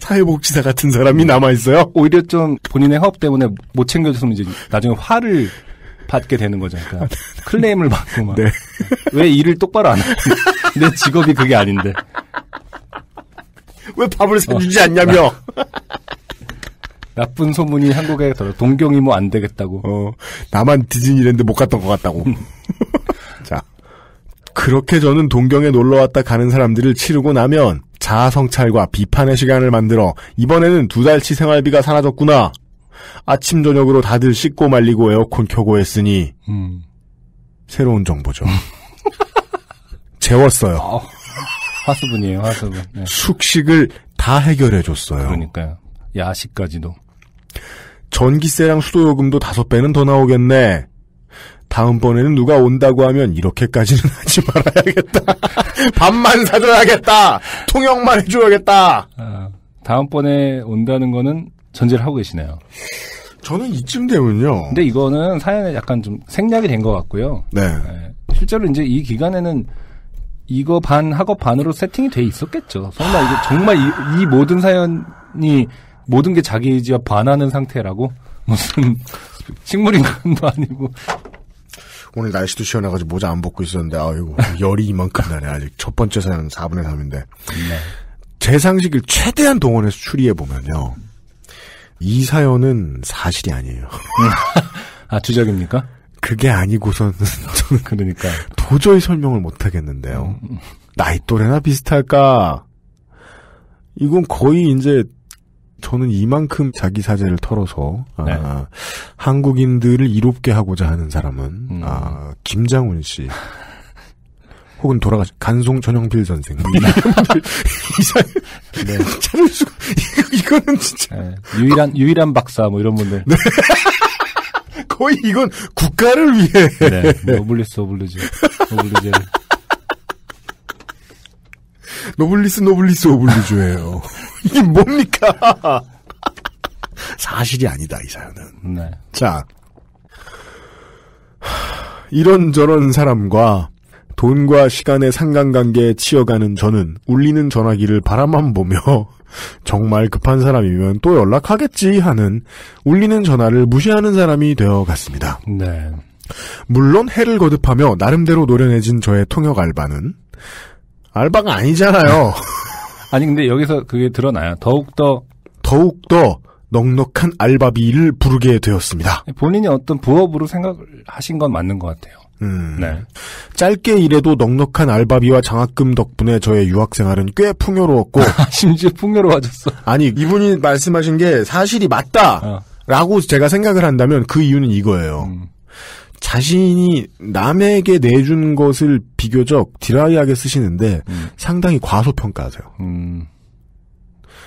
사회복지사 같은 사람이 남아 있어요. 오히려 좀 본인의 허업 때문에 못 챙겨줬으면 이제 나중에 화를 받게 되는 거죠. 그러니까 클레임을 받고 막. 네. 왜 일을 똑바로 안 하지? 내 직업이 그게 아닌데. 왜 밥을 사주지 않냐며. 나쁜 소문이 한국에 더 동경이 뭐 안 되겠다고. 어, 나만 디즈니랜드 못 갔던 것 같다고. 자. 그렇게 저는 동경에 놀러 왔다 가는 사람들을 치르고 나면 자아 성찰과 비판의 시간을 만들어 이번에는 두 달치 생활비가 사라졌구나. 아침 저녁으로 다들 씻고 말리고 에어컨 켜고 했으니 음. 새로운 정보죠. 재웠어요. 어, 화수분이에요, 화수분. 네. 숙식을 다 해결해 줬어요. 그러니까요. 야식까지도. 전기세랑 수도요금도 다섯 배는 더 나오겠네. 다음번에는 누가 온다고 하면 이렇게까지는 하지 말아야겠다. 밥만 사줘야겠다. 통역만 해줘야겠다. 아, 다음번에 온다는 거는 전제를 하고 계시네요. 저는 이쯤 되면요. 근데 이거는 사연에 약간 좀 생략이 된 것 같고요. 네. 네. 실제로 이제 이 기간에는 이거 반 학업 반으로 세팅이 돼 있었겠죠. 설마 이게 정말 이, 이 모든 사연이 모든 게 자기 의지와 반하는 상태라고 무슨 식물인간도 아니고 오늘 날씨도 시원해가지고 모자 안 벗고 있었는데 아이고 열이 이만큼 나네 아직 첫 번째 사연은 4분의 3인데 네. 제 상식을 최대한 동원해서 추리해 보면요 이 사연은 사실이 아니에요. 아, 주작입니까? 그게 아니고서는 저는 그러니까. 도저히 설명을 못 하겠는데요. 음, 나이 또래나 비슷할까? 이건 거의 이제 저는 이만큼 자기 사재를 털어서 아, 네. 한국인들을 이롭게 하고자 하는 사람은 음. 아, 김장훈 씨 혹은 돌아가신 간송 전영필 선생 이사 네. 찾을 이거, 이거는 진짜 네. 유일한, 유일한 박사, 뭐 이런 분들. 거의 이건 국가를 위해 네. 노블리스 오블리주. 오블리제. 노블리스 노블리스 오블리주예요. 이게 뭡니까? 사실이 아니다 이 사연은. 네. 자, 이런 저런 사람과 돈과 시간의 상관관계에 치여가는 저는 울리는 전화기를 바라만 보며 정말 급한 사람이면 또 연락하겠지 하는 울리는 전화를 무시하는 사람이 되어 갔습니다. 네. 물론 해를 거듭하며 나름대로 노련해진 저의 통역 알바는 알바가 아니잖아요. 아니, 근데 여기서 그게 드러나요. 더욱더 더욱더 넉넉한 알바비를 부르게 되었습니다. 본인이 어떤 부업으로 생각하신 건 맞는 것 같아요. 음. 네. 짧게 일해도 넉넉한 알바비와 장학금 덕분에 저의 유학 생활은 꽤 풍요로웠고 심지어 풍요로워졌어. 아니 이분이 말씀하신 게 사실이 어. 맞다라고 제가 생각을 한다면 그 이유는 이거예요. 음. 자신이 남에게 내준 것을 비교적 드라이하게 쓰시는데 음. 상당히 과소평가하세요. 음.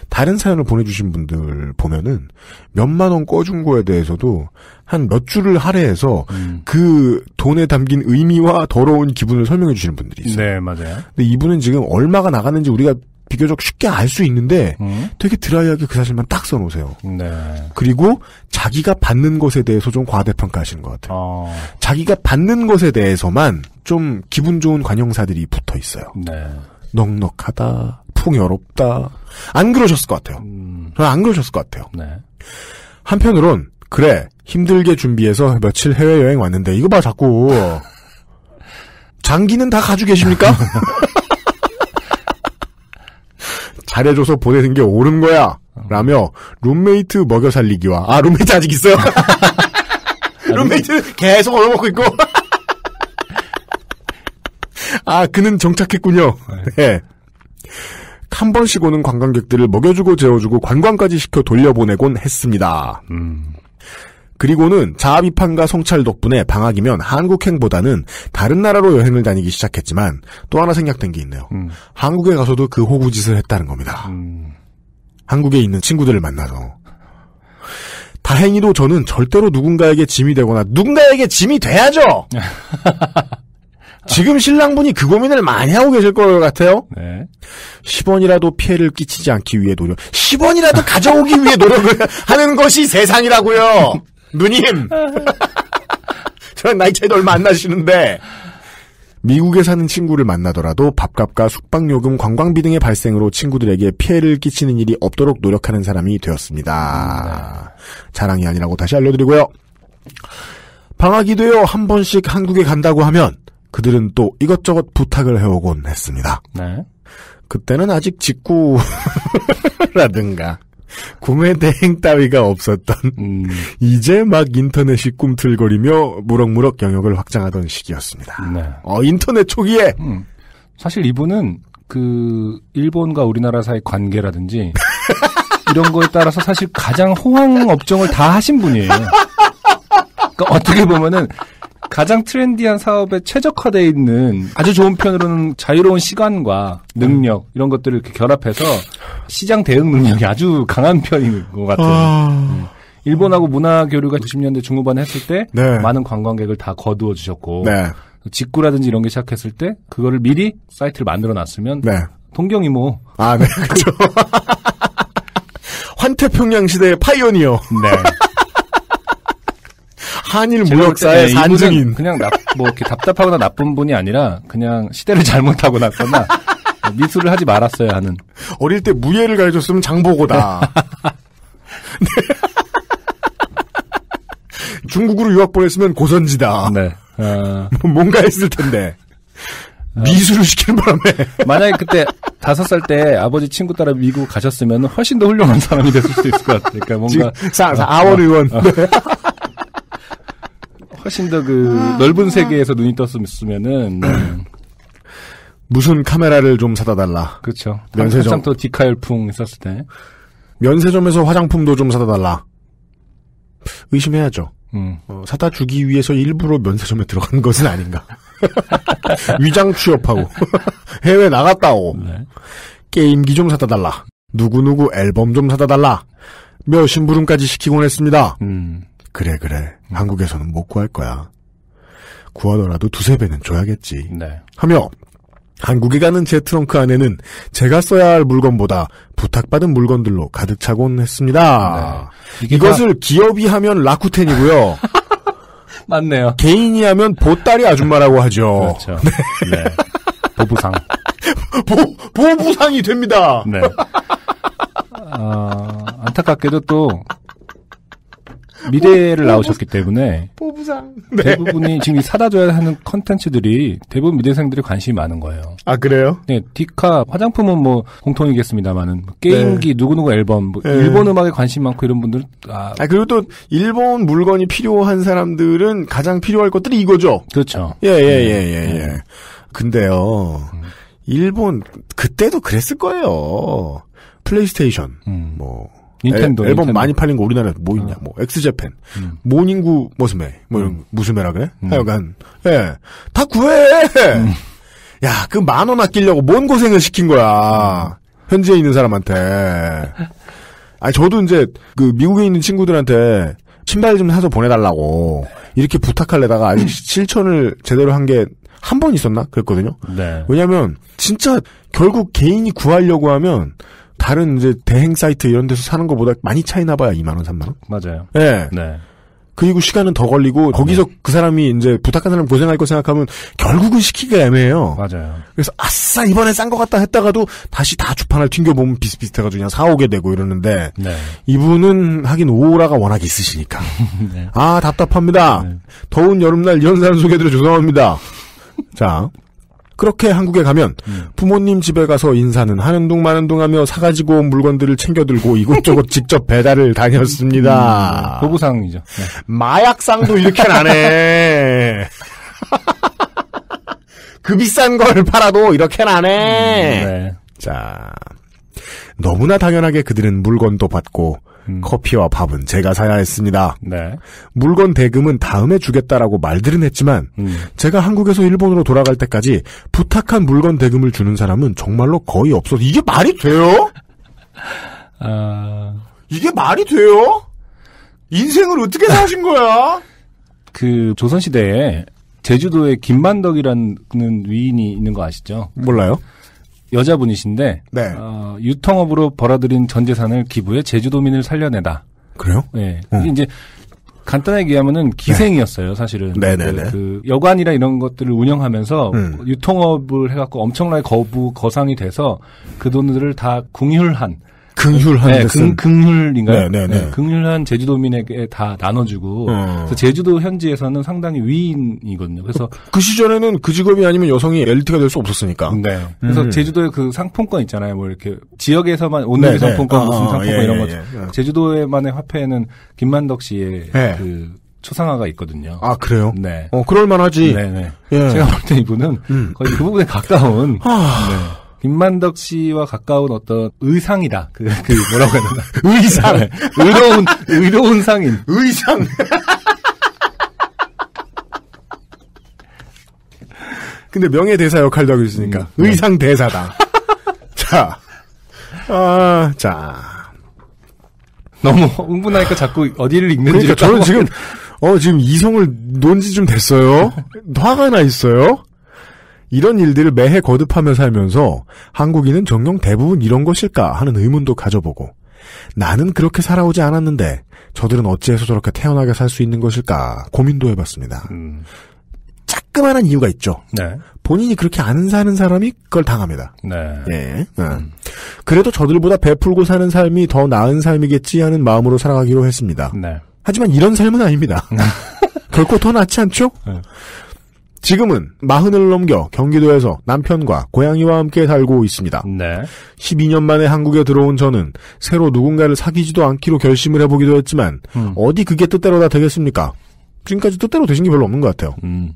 다른 사연을 보내주신 분들 보면은 몇만 원 꺼준 거에 대해서도 한 몇 줄을 할애해서 음. 그 돈에 담긴 의미와 더러운 기분을 설명해 주시는 분들이 있어요. 네, 맞아요. 근데 이분은 지금 얼마가 나가는지 우리가 비교적 쉽게 알 수 있는데 음. 되게 드라이하게 그 사실만 딱 써놓으세요. 네. 그리고 자기가 받는 것에 대해서 좀 과대평가하시는 것 같아요. 어. 자기가 받는 것에 대해서만 좀 기분 좋은 관용사들이 붙어 있어요. 네. 넉넉하다, 풍요롭다. 안 그러셨을 것 같아요. 음. 저는 안 그러셨을 것 같아요. 네. 한편으론 그래 힘들게 준비해서 며칠 해외 여행 왔는데 이거 봐 자꾸 장기는 다 가지고 계십니까? 잘해줘서 보내는 게 옳은 거야 라며 룸메이트 먹여 살리기와 아 룸메이트 아직 있어요 룸메이트 계속 얻어먹고 있고 아 그는 정착했군요 네. 한 번씩 오는 관광객들을 먹여주고 재워주고 관광까지 시켜 돌려보내곤 했습니다. 음. 그리고는 자아비판과 성찰 덕분에 방학이면 한국행보다는 다른 나라로 여행을 다니기 시작했지만 또 하나 생략된 게 있네요. 음. 한국에 가서도 그 호구짓을 했다는 겁니다. 음. 한국에 있는 친구들을 만나서. 다행히도 저는 절대로 누군가에게 짐이 되거나 누군가에게 짐이 돼야죠. 지금 신랑분이 그 고민을 많이 하고 계실 것 같아요. 네. 10원이라도 피해를 끼치지 않기 위해 노력. 10원이라도 가져오기 위해 노력을 하는 것이 세상이라고요. 누님. 저랑 나이 차이도 얼마 안 나시는데. 미국에 사는 친구를 만나더라도 밥값과 숙박요금, 관광비 등의 발생으로 친구들에게 피해를 끼치는 일이 없도록 노력하는 사람이 되었습니다. 자랑이 아니라고 다시 알려드리고요. 방학이 되어 한 번씩 한국에 간다고 하면 그들은 또 이것저것 부탁을 해오곤 했습니다. 네. 그때는 아직 직구라든가 구매 대행 따위가 없었던 음. 이제 막 인터넷이 꿈틀거리며 무럭무럭 영역을 확장하던 시기였습니다. 네. 어 인터넷 초기에 음. 사실 이분은 그 일본과 우리나라 사이 관계라든지 이런 거에 따라서 사실 가장 호황 업종을 다 하신 분이에요. 그러니까 어떻게 보면은 가장 trendy한 사업에 최적화되어 있는 아주 좋은 편으로는 자유로운 시간과 능력 이런 것들을 이렇게 결합해서 시장 대응 능력이 아주 강한 편인 것 같아요. 일본하고 문화 교류가 90년대 중후반에 했을 때 네. 많은 관광객을 다 거두어 주셨고 네, 직구라든지 이런 게 시작했을 때 그거를 미리 사이트를 만들어 놨으면 네. 동경이모 아, 네, 그렇죠. 환태평양 시대의 pioneer, 네. 한일 무역사의 이분은 산증인. 그냥 나, 뭐 이렇게 답답하거나 나쁜 분이 아니라 그냥 시대를 잘못하고 났거나 미술을 하지 말았어야 하는 어릴 때 무예를 가르쳤으면 장보고다. 네. 중국으로 유학 보냈으면 고선지다. 네. 어, 뭔가 했을 텐데. 미술을 시키는 바람에. 만약에 그때 다섯 살 때 아버지 친구 따라 미국 가셨으면 훨씬 더 훌륭한 사람이 됐을 수도 있을 것 같아요. 그러니까 뭔가 사, 사, 아원 의원. 네. 훨씬 더 그 넓은 세계에서 눈이 떴으면은 네, 무슨 카메라를 좀 사다 달라. 그렇죠. 면세점. 한참 또 디카 열풍 있었을 때. 면세점에서 화장품도 좀 사다 달라. 의심해야죠. 음. 어, 사다 주기 위해서 일부러 면세점에 들어간 것은 아닌가. 위장 취업하고 해외 나갔다 오. 네. 게임기 좀 사다 달라. 누구누구 앨범 좀 사다 달라. 며 심부름까지 시키곤 했습니다. 음. 그래 그래. 한국에서는 못 구할 거야. 구하더라도 두세 배는 줘야겠지. 네. 하며 한국에 가는 제 트렁크 안에는 제가 써야 할 물건보다 부탁받은 물건들로 가득 차곤 했습니다. 네. 이것을 기업이 하면 라쿠텐이고요. 맞네요. 개인이 하면 보따리 아줌마라고 하죠. 그렇죠. 네. 보부상. 보, 보부상이 됩니다. 네. 아, 안타깝게도 또 미래를 나오셨기 때문에 보부상. 대부분이 지금 이 사다 줘야 하는 컨텐츠들이 대부분 미대생들이 관심이 많은 거예요. 아 그래요? 네, 디카 화장품은 뭐 공통이겠습니다만은 게임기 누구누구 앨범 뭐 네. 일본 음악에 관심 많고 이런 분들 아아 그리고 또 일본 물건이 필요한 사람들은 가장 필요할 것들이 이거죠. 그렇죠. 예, 예, 예, 예, 예. 근데요, 일본, 그때도 그랬을 거예요. 플레이스테이션, 음. 뭐, 닌텐도 앨, 앨범 닌텐도. 많이 팔린 거 우리나라에 뭐 있냐, 뭐, X Japan, 음. 모닝구 머스메, 뭐 이런, 음. 무스메라 그래? 음. 하여간, 예. 다 구해! 야, 그 만 원 아끼려고 뭔 고생을 시킨 거야. 현지에 있는 사람한테. 아니, 저도 이제, 그, 미국에 있는 친구들한테 신발 좀 사서 보내달라고, 이렇게 부탁할래다가 아직 실천을 제대로 한 게 한 번 있었나? 그랬거든요. 네. 왜냐면, 진짜, 결국 개인이 구하려고 하면, 다른 이제 대행 사이트 이런 데서 사는 것보다 많이 차이 나 봐야 2만 원, 3만 원? 맞아요. 예. 네. 그리고 시간은 더 걸리고, 거기서 그 사람이 이제 부탁한 사람 고생할 거 생각하면, 결국은 시키기가 애매해요. 맞아요. 그래서 아싸 이번엔 싼것 같다 했다가도 다시 다 주판을 튕겨보면 비슷비슷해가지고 그냥 사오게 되고 이러는데 네. 이분은 하긴 오라가 워낙 있으시니까 네. 아 답답합니다 네. 더운 여름날 이런 사람 소개드려 죄송합니다 자 그렇게 한국에 가면 음. 부모님 집에 가서 인사는 하는 둥 마는 둥 하며 사가지고 온 물건들을 챙겨들고 이곳저곳 직접 배달을 다녔습니다 보부상이죠. 네. 마약상도 이렇게 나네. 그 비싼 걸 팔아도 이렇게 나네. 네. 자, 너무나 당연하게 그들은 물건도 받고 음. 커피와 밥은 제가 사야 했습니다. 네. 물건 대금은 다음에 주겠다라고 말들은 했지만 음. 제가 한국에서 일본으로 돌아갈 때까지 부탁한 물건 대금을 주는 사람은 정말로 거의 없어서 이게 말이 돼요? 아, 이게 말이 돼요? 인생을 어떻게 사신 거야? 그 조선시대에 제주도에 김만덕이라는 위인이 있는 거 아시죠? 몰라요? 여자분이신데 네. 어, 유통업으로 벌어들인 전 재산을 기부해 제주도민을 살려내다. 그래요? 예. 음. 이제 간단하게 얘기하면은 기생이었어요, 사실은. 네네네. 그, 그 여관이나 이런 것들을 운영하면서 음. 유통업을 해갖고 엄청나게 거부 거상이 돼서 그 돈들을 다 궁휼한 긍휼한 네, 긍, 긍휼인가요? 네, 네, 네. 긍휼한 제주도민에게 다 나눠주고 음. 그래서 제주도 현지에서는 상당히 위인이거든요. 그래서 그 시절에는 그 직업이 아니면 여성이 엘리트가 될 수 없었으니까. 네. 그래서 음. 제주도의 그 상품권 있잖아요. 뭐 이렇게 지역에서만 온누리 네, 네. 상품권 어, 무슨 어, 상품권 예, 이런 예, 것. 예. 제주도의만의 화폐에는 김만덕 씨의 네. 그 초상화가 있거든요. 아 그래요? 네. 어 그럴 만하지. 네네. 예. 제가 볼 때 이분은 음. 거의 그 부분에 가까운 아, 네. 김만덕 씨와 가까운 어떤 의상이다. 그, 그 뭐라고 해야 되나. 의상, 네. 의로운, 의로운 상인. 의상. 근데 명예 대사 역할도 하고 있으니까 음, 네. 의상 대사다. 자, 아, 자. 너무 흥분하니까 자꾸 어디를 읽는지. 그러니까 저는 지금 어 지금 이성을 논지 좀 됐어요. 화가 나 있어요. 이런 일들을 매해 거듭하며 살면서 한국인은 정녕 대부분 이런 것일까 하는 의문도 가져보고 나는 그렇게 살아오지 않았는데 저들은 어찌해서 저렇게 태어나게 살 수 있는 것일까 고민도 해봤습니다. 음, 따끔한 이유가 있죠. 네. 본인이 그렇게 안 사는 사람이 그걸 당합니다. 네. 예. 어. 그래도 저들보다 베풀고 사는 삶이 더 나은 삶이겠지 하는 마음으로 살아가기로 했습니다. 네. 하지만 이런 삶은 아닙니다. 결코 더 낫지 않죠? 네. 지금은 마흔을 넘겨 경기도에서 남편과 고양이와 함께 살고 있습니다. 네. 12년 만에 한국에 들어온 저는 새로 누군가를 사귀지도 않기로 결심을 해보기도 했지만 음. 어디 그게 뜻대로 다 되겠습니까? 지금까지 뜻대로 되신 게 별로 없는 것 같아요. 음.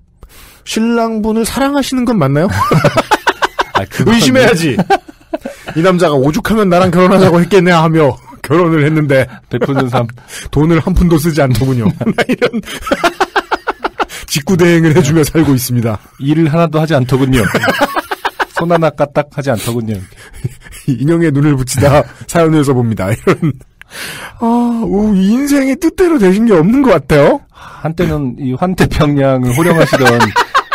신랑분을 사랑하시는 건 맞나요? 아, 의심해야지. 이 남자가 오죽하면 나랑 결혼하자고 했겠네 하며 결혼을 했는데 베푸는 삶. 돈을 한 푼도 쓰지 않더군요. 나 이런 직구대행을 해주며 살고 있습니다. 일을 하나도 하지 않더군요. 손 하나 까딱 하지 않더군요. 인형에 눈을 붙이다 사연을 써봅니다. 이런 아, 우, 인생의 뜻대로 되신 게 없는 것 같아요. 한때는 이 환태평양을 호령하시던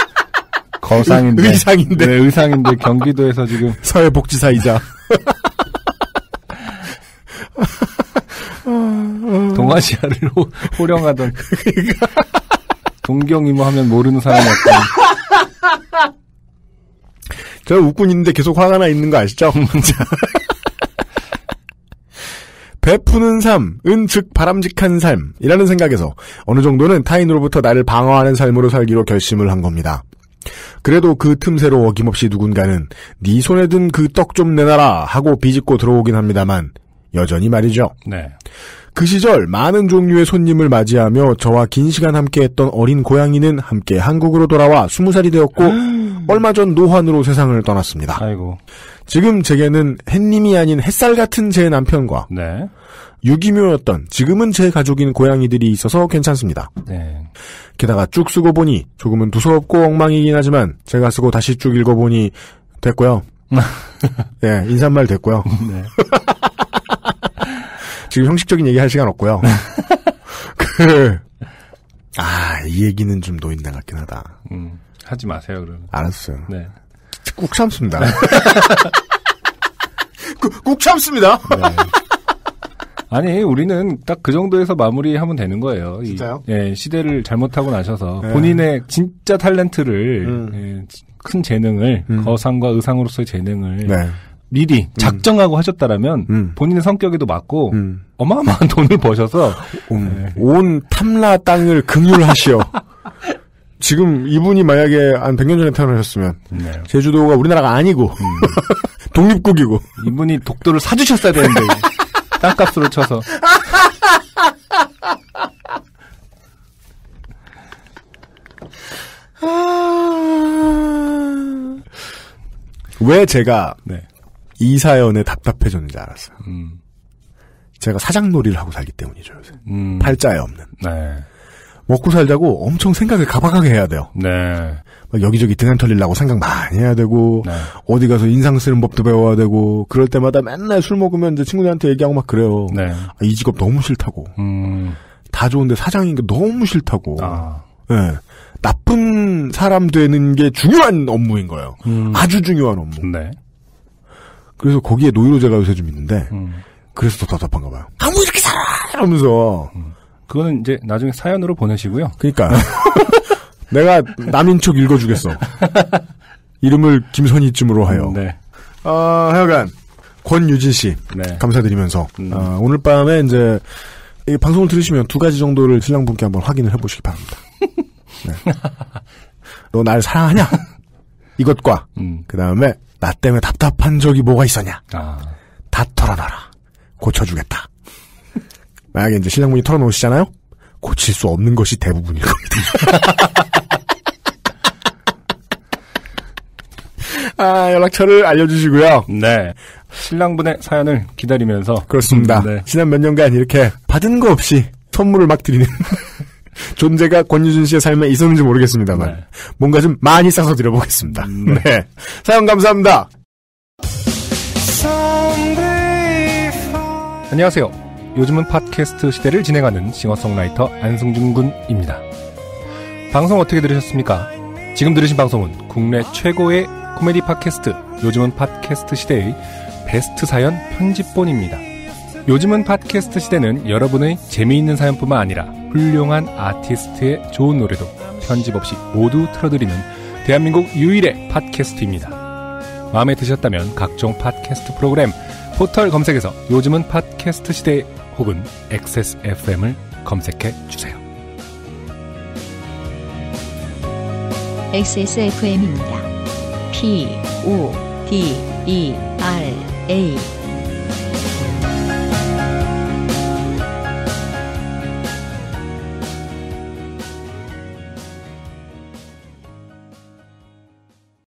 거상인데. 의상인데. 네, 의상인데 경기도에서 지금 사회복지사이자 동아시아를 호, 호령하던 동경이모 하면 모르는 사람이 없던 저 웃고 있는데 계속 화가 나 있는 거 아시죠? 자. 베푸는 삶 은 즉 바람직한 삶이라는 생각에서 어느 정도는 타인으로부터 나를 방어하는 삶으로 살기로 결심을 한 겁니다. 그래도 그 틈새로 어김없이 누군가는 네 손에 든 그 떡 좀 내놔라 하고 비집고 들어오긴 합니다만 여전히 말이죠. 네. 그 시절 많은 종류의 손님을 맞이하며 저와 긴 시간 함께했던 어린 고양이는 함께 한국으로 돌아와 스무 살이 되었고 얼마 전 노환으로 세상을 떠났습니다. 아이고. 지금 제게는 햇님이 아닌 햇살 같은 제 남편과 네. 유기묘였던 지금은 제 가족인 고양이들이 있어서 괜찮습니다. 네. 게다가 쭉 쓰고 보니 조금은 두서없고 엉망이긴 하지만 제가 쓰고 다시 쭉 읽어보니 됐고요. 예, 인사말 됐고요. 네. 지금 형식적인 얘기 할 시간 없고요. 그, 아, 이 얘기는 좀 노인네 같긴 하다. 음, 하지 마세요, 그러면. 알았어요. 네. 꾹 참습니다. 꾹, 꾹 참습니다. 네. 아니, 우리는 딱 그 정도에서 마무리하면 되는 거예요. 이, 진짜요? 예, 시대를 잘못하고 나셔서 네. 본인의 진짜 탤런트를, 음. 예, 큰 재능을, 음. 거상과 의상으로서의 재능을 네. 미리 작정하고 하셨다라면 음. 본인의 성격에도 맞고 음. 어마어마한 돈을 버셔서 음, 네. 온 탐라 땅을 긍휼하시어. 지금 이분이 만약에 한 100년 전에 태어나셨으면 네. 제주도가 우리나라가 아니고 독립국이고 이분이 독도를 사주셨어야 되는데 땅값으로 쳐서 왜 제가 네. 이 사연에 답답해졌는지 알았어요. 음, 제가 사장놀이를 하고 살기 때문이죠. 요새. 음, 팔자에 없는. 네. 먹고 살자고 엄청 생각을 가박하게 해야 돼요. 네. 막 여기저기 등한 털리려고 생각 많이 해야 되고 네. 어디 가서 인상 쓰는 법도 배워야 되고 그럴 때마다 맨날 술 먹으면 이제 친구들한테 얘기하고 막 그래요. 네. 아, 이 직업 너무 싫다고. 음, 다 좋은데 사장인 게 너무 싫다고. 아. 예. 나쁜 사람 되는 게 중요한 업무인 거예요. 음, 아주 중요한 업무. 네. 그래서 거기에 노이로제가 요새 좀 있는데 음. 그래서 더 답답한가 봐요. 아무 이렇게 살아! 이러면서. 그거는 이제 나중에 사연으로 보내시고요. 그러니까 내가 남인 척 읽어주겠어. 이름을 김선희쯤으로 하여. 네. 아, 하여간 권유진 씨 네. 감사드리면서 음. 아, 오늘 밤에 이제 이 방송을 들으시면 두 가지 정도를 신랑분께 한번 확인을 해보시기 바랍니다. 네. 너 날 사랑하냐? 이것과 음. 그 다음에 나 때문에 답답한 적이 뭐가 있었냐? 아. 다 털어놔라. 고쳐주겠다. 만약에 이제 신랑분이 털어놓으시잖아요? 고칠 수 없는 것이 대부분일 겁니다. 아, 연락처를 알려주시고요. 네. 신랑분의 사연을 기다리면서 그렇습니다. 음, 네. 지난 몇 년간 이렇게 받은 거 없이 선물을 막 드리는 존재가 권유준 씨의 삶에 있었는지 모르겠습니다만 네. 뭔가 좀 많이 싸서 드려보겠습니다. 네. 사연 감사합니다. 안녕하세요. 요즘은 팟캐스트 시대를 진행하는 싱어송라이터 안승준 군입니다. 방송 어떻게 들으셨습니까? 지금 들으신 방송은 국내 최고의 코미디 팟캐스트 요즘은 팟캐스트 시대의 베스트 사연 편집본입니다. 요즘은 팟캐스트 시대는 여러분의 재미있는 사연뿐만 아니라 훌륭한 아티스트의 좋은 노래도 편집 없이 모두 틀어드리는 대한민국 유일의 팟캐스트입니다. 마음에 드셨다면 각종 팟캐스트 프로그램 포털 검색에서 요즘은 팟캐스트 시대 혹은 XSFM을 검색해 주세요. XSFM입니다. P, O, D, E, R, A.